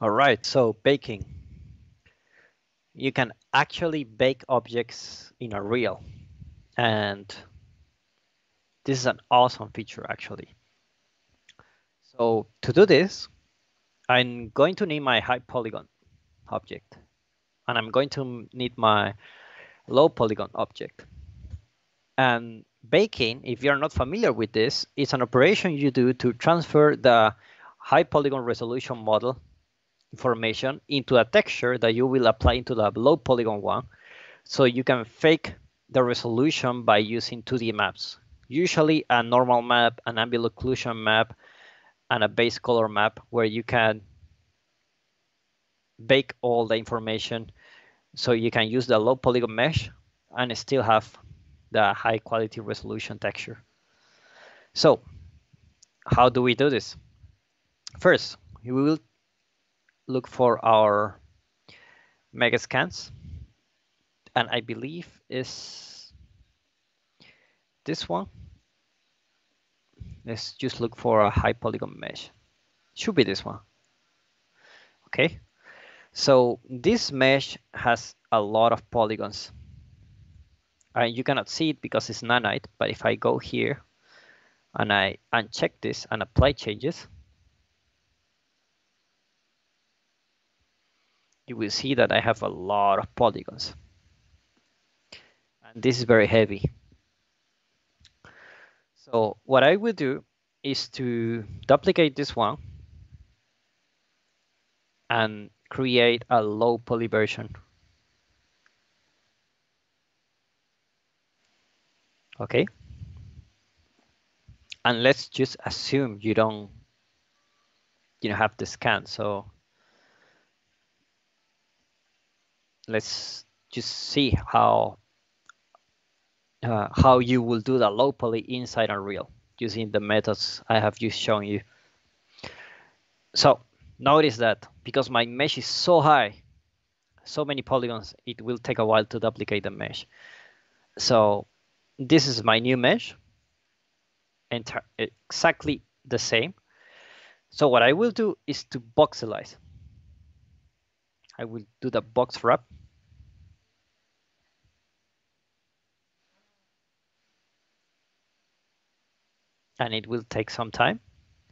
All right, so baking. You can actually bake objects in Unreal. And this is an awesome feature, actually. So to do this, I'm going to need my high polygon object. And I'm going to need my low polygon object. And baking, if you're not familiar with this, it's an operation you do to transfer the high polygon resolution model information into a texture that you will apply into the low polygon one. So you can fake the resolution by using 2D maps. Usually a normal map, an ambient occlusion map, and a base color map where you can bake all the information so you can use the low polygon mesh and still have the high quality resolution texture. So how do we do this? First, we will look for our megascans and I believe is this one. Let's just look for a high polygon mesh. Should be this one. Okay. So this mesh has a lot of polygons. And you cannot see it because it's nanite, but if I go here and I uncheck this and apply changes, you will see that I have a lot of polygons. And this is very heavy. So what I will do is to duplicate this one and create a low poly version. Okay. And let's just assume you don't you know have the scan. So let's just see how uh, how you will do that locally inside Unreal using the methods I have just shown you. So notice that because my mesh is so high, so many polygons, it will take a while to duplicate the mesh. So this is my new mesh, exactly the same. So what I will do is to voxelize. I will do the VoxWrap and it will take some time.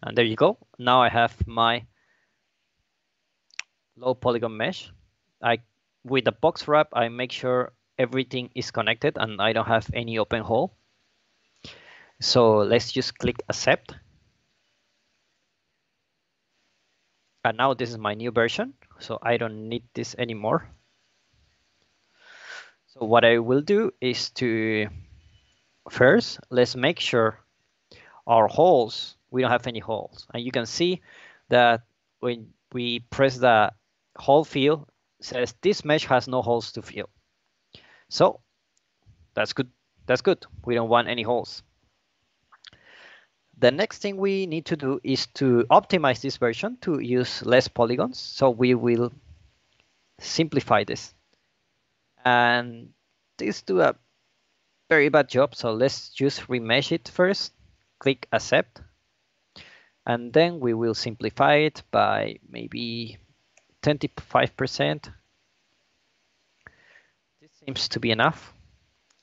And there you go. Now I have my low polygon mesh. I with the VoxWrap, I make sure everything is connected and I don't have any open hole. So let's just click accept. And now this is my new version, so I don't need this anymore. So what I will do is to first, let's make sure our holes, we don't have any holes. And you can see that when we press the hole fill, says this mesh has no holes to fill. So that's good. That's good. We don't want any holes. The next thing we need to do is to optimize this version to use less polygons. So we will simplify this. And this do a very bad job. So let's just remesh it first click accept and then we will simplify it by maybe 25%. This seems to be enough.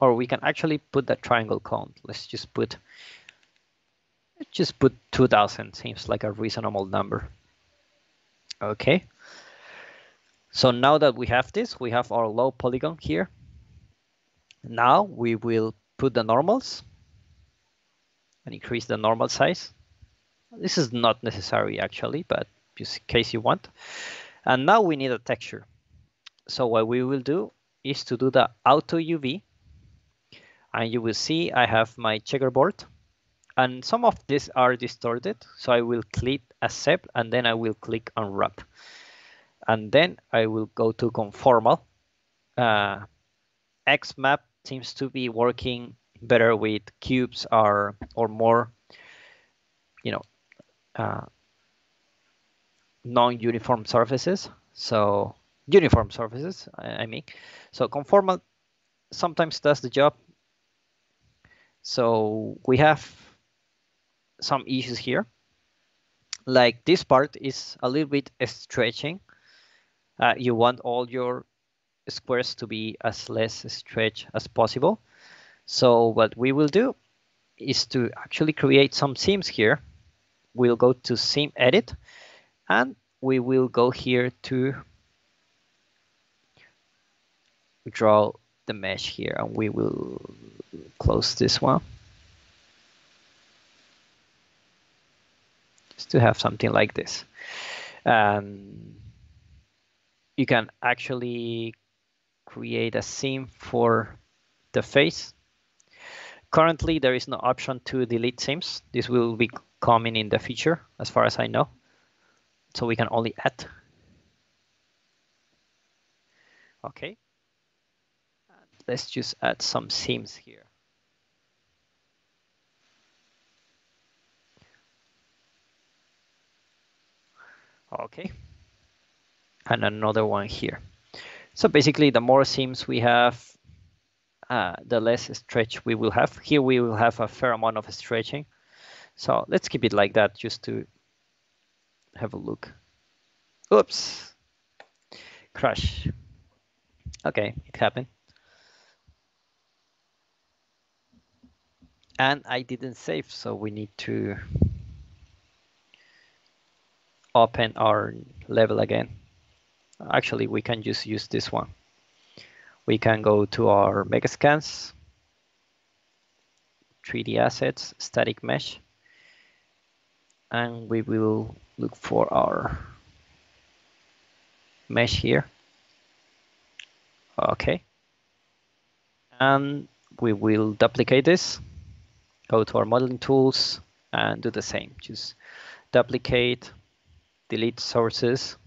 Or we can actually put that triangle count. Let's just put let's just put 2000 seems like a reasonable number. Okay. So now that we have this, we have our low polygon here. Now we will put the normals and increase the normal size. This is not necessary actually, but just in case you want. And now we need a texture. So what we will do is to do the auto UV. And you will see I have my checkerboard. And some of these are distorted. So I will click accept and then I will click unwrap. And then I will go to conformal. Uh, ExpMap seems to be working better with cubes or or more, you know, uh, non-uniform surfaces. So uniform surfaces, I, I mean. So conformal sometimes does the job. So we have some issues here. like this part is a little bit stretching. Uh, you want all your squares to be as less stretch as possible. So what we will do is to actually create some seams here. We'll go to seam edit and we will go here to draw the mesh here and we will close this one. Just to have something like this. Um, you can actually create a seam for the face. Currently, there is no option to delete seams. This will be coming in the future, as far as I know. So we can only add. Okay let's just add some seams here. Okay. And another one here. So basically, the more seams we have, uh, the less stretch we will have. Here we will have a fair amount of stretching. So let's keep it like that just to have a look. Oops. Crash. Okay, it happened. and I didn't save so we need to open our level again actually we can just use this one we can go to our megascans 3d assets static mesh and we will look for our mesh here okay and we will duplicate this go to our modeling tools and do the same. Just duplicate, delete sources.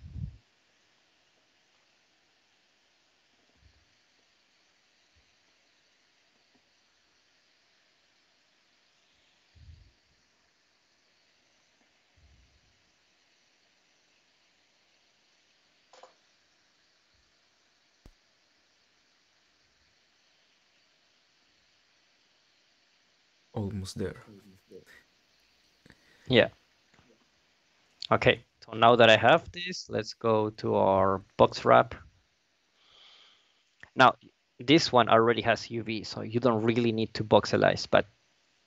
Almost there. Yeah. Okay, so now that I have this, let's go to our VoxWrap. Now, this one already has UV, so you don't really need to voxelize, but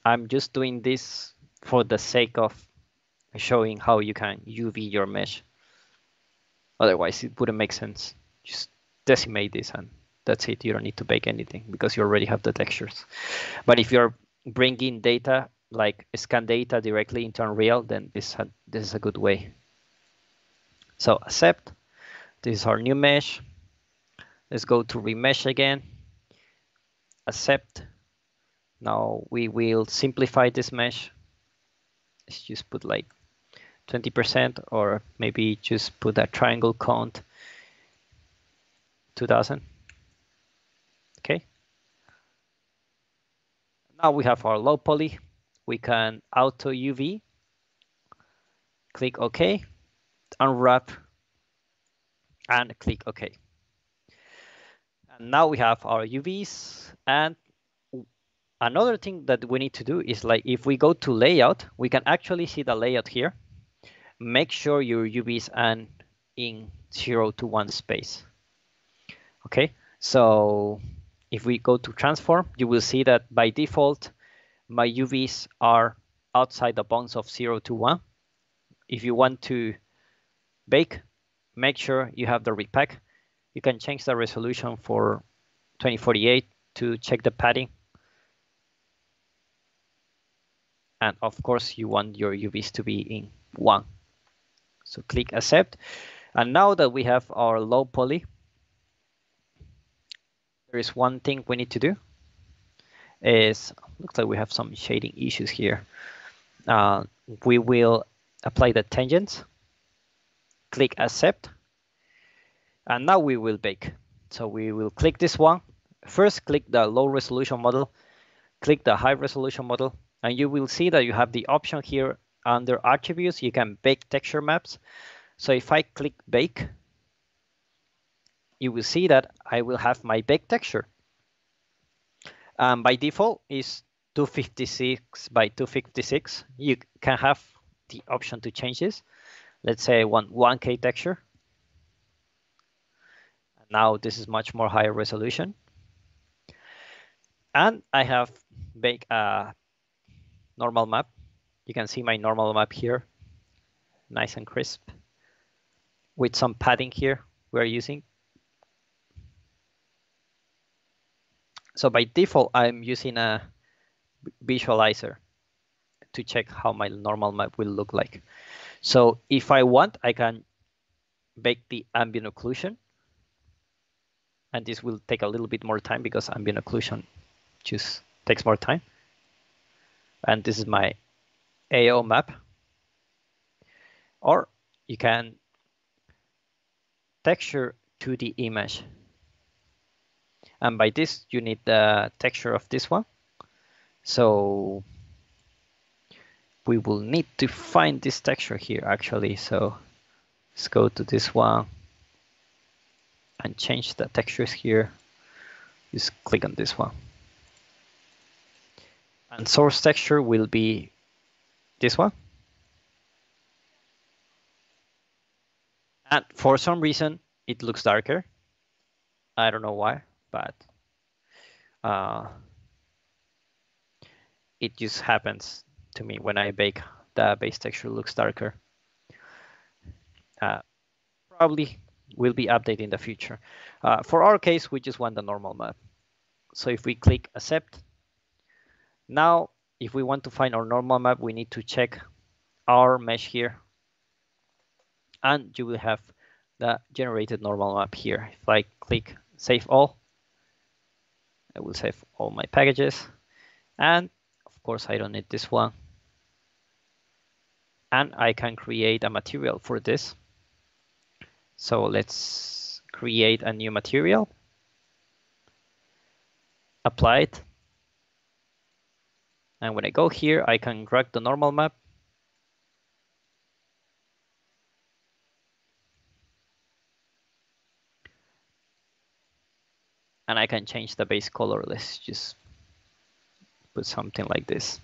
I'm just doing this for the sake of showing how you can UV your mesh. Otherwise, it wouldn't make sense. Just decimate this and that's it. You don't need to bake anything because you already have the textures. But if you're bring in data like scan data directly into Unreal, then this, this is a good way. So accept, this is our new mesh. Let's go to remesh again, accept. Now we will simplify this mesh. Let's just put like 20% or maybe just put a triangle count 2000. Okay. Now we have our low poly. We can auto UV, click OK, unwrap, and click OK. And now we have our UVs. And another thing that we need to do is like if we go to layout, we can actually see the layout here. Make sure your UVs are in zero to one space. Okay, so if we go to transform, you will see that by default, my UVs are outside the bounds of 0 to 1. If you want to bake, make sure you have the repack. You can change the resolution for 2048 to check the padding. And of course, you want your UVs to be in 1. So click accept. And now that we have our low poly, there is one thing we need to do is looks like we have some shading issues here. Uh, we will apply the tangents, click accept, and now we will bake. So we will click this one. First, click the low resolution model, click the high resolution model, and you will see that you have the option here under attributes, you can bake texture maps. So if I click bake, you will see that I will have my bake texture. Um, by default is 256 by 256. You can have the option to change this. Let's say I want 1K texture. Now this is much more higher resolution. And I have baked a normal map. You can see my normal map here, nice and crisp, with some padding here we're using. So by default, I'm using a visualizer to check how my normal map will look like. So if I want, I can bake the ambient occlusion. And this will take a little bit more time because ambient occlusion just takes more time. And this is my AO map. Or you can texture to the image. And by this, you need the texture of this one. So we will need to find this texture here actually. So let's go to this one and change the textures here. Just click on this one. And source texture will be this one. And for some reason, it looks darker. I don't know why, but uh, it just happens to me when I bake. The base texture looks darker. Uh, probably will be updated in the future. Uh, for our case, we just want the normal map. So if we click accept, now if we want to find our normal map, we need to check our mesh here. And you will have the generated normal map here. If I click save all, I will save all my packages. And of course, I don't need this one. And I can create a material for this. So let's create a new material, apply it. And when I go here, I can drag the normal map. And I can change the base color. Let's just put something like this.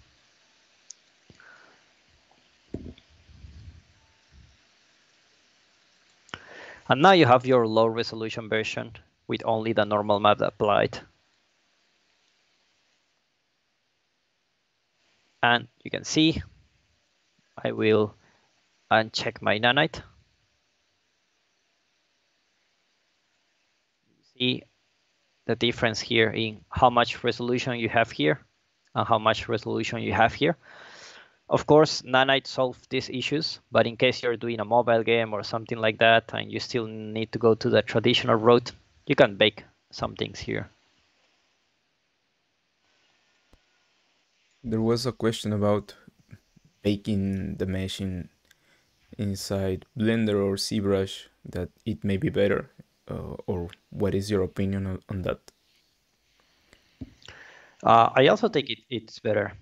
And now you have your low resolution version with only the normal map applied. And you can see, I will uncheck my nanite. See the difference here in how much resolution you have here and how much resolution you have here. Of course, Nanite solved these issues, but in case you're doing a mobile game or something like that, and you still need to go to the traditional route, you can bake some things here. There was a question about baking the mesh in, inside Blender or ZBrush that it may be better, uh, or what is your opinion on, that? Uh, I also think it, it's better.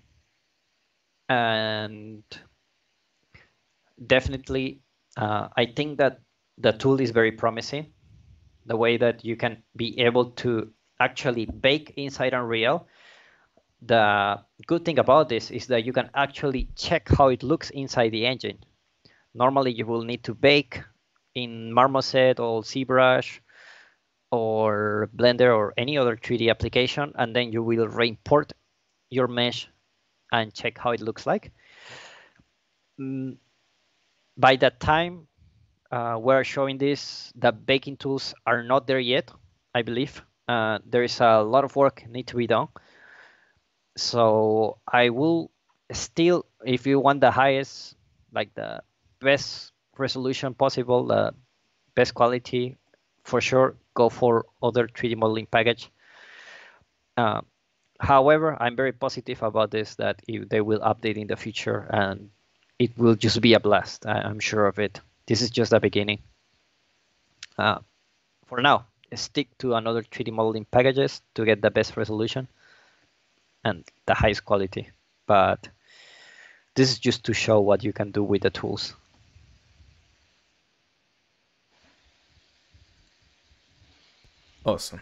And definitely uh, i think that the tool is very promising. The way that you can be able to actually bake inside unreal. The good thing about this is that you can actually check how it looks inside the engine. Normally you will need to bake in marmoset or ZBrush or blender or any other 3d application and then you will reimport your mesh and check how it looks like. Mm, by that time, uh, we're showing this, the baking tools are not there yet, I believe. Uh, there is a lot of work need to be done. So I will still, if you want the highest, like the best resolution possible, the best quality, for sure, go for other 3D modeling package. Uh, However, I'm very positive about this that they will update in the future and it will just be a blast. I, am sure of it. This is just the beginning. Uh, for now, stick to another 3D modeling packages to get the best resolution and the highest quality. But this is just to show what you can do with the tools. Awesome.